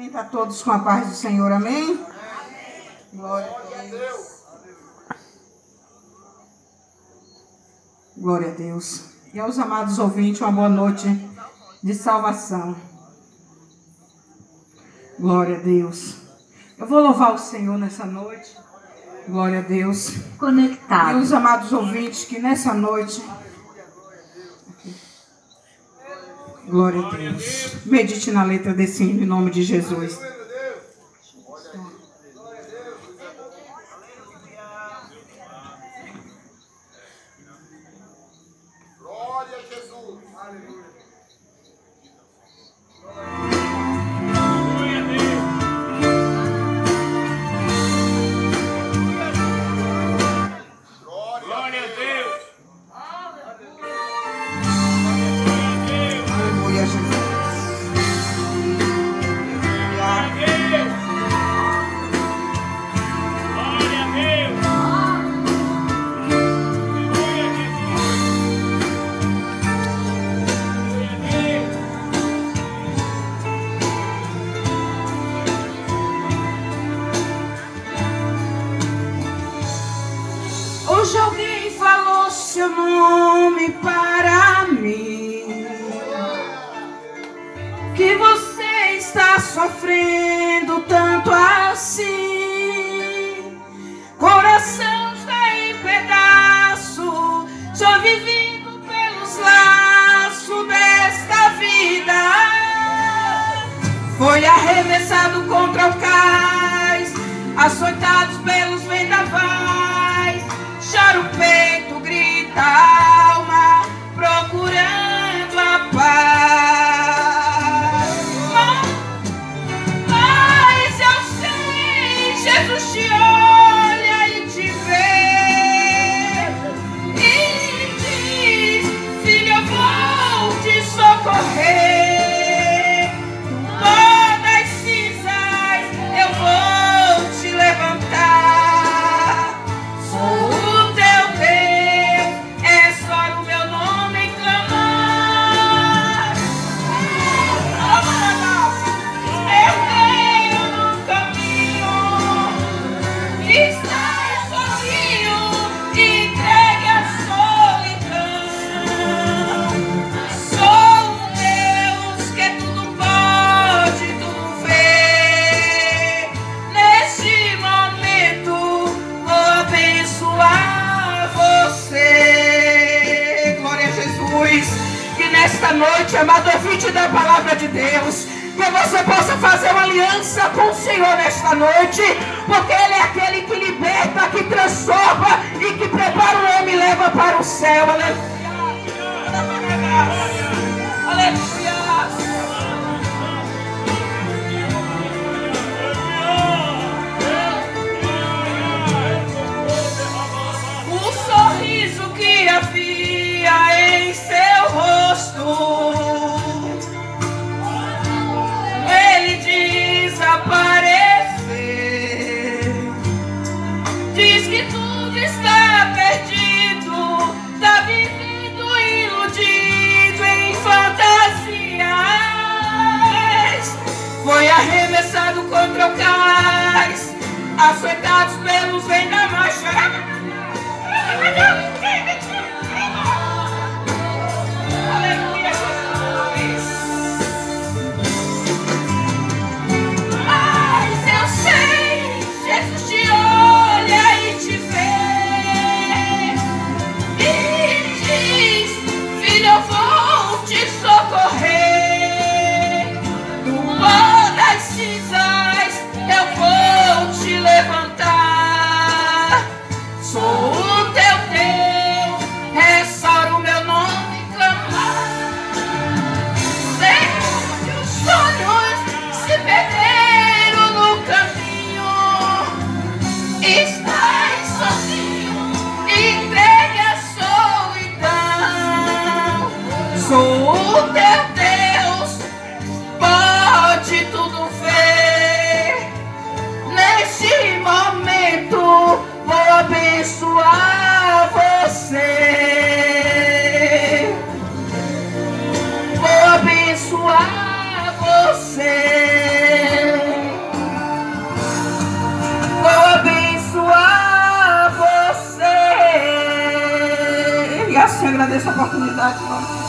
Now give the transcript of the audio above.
a todos com a paz do Senhor, amém? Glória a Deus. Glória a Deus. E aos amados ouvintes, uma boa noite de salvação. Glória a Deus. Eu vou louvar o Senhor nessa noite. Glória a Deus. Conectado. E os amados ouvintes que nessa noite. Glória a Deus. Medite na letra desse hino em nome de Jesus. Glória a Jesus. Aleluia. Hoje alguém falou seu nome para mim. Que você está sofrendo tanto assim. Coração está em pedaço, só vivendo pelos laços desta vida. Foi arremessado contra o cais, Jesus. Que nesta noite, amado ouvinte da palavra de Deus, que você possa fazer uma aliança com o Senhor nesta noite, porque Ele é aquele que liberta, que transforma e que prepara o homem e leva para o céu. Aleluia. Foi arremessado contra o cais, açoitados pelos vendavais. Aleluia, Agradeço a oportunidade.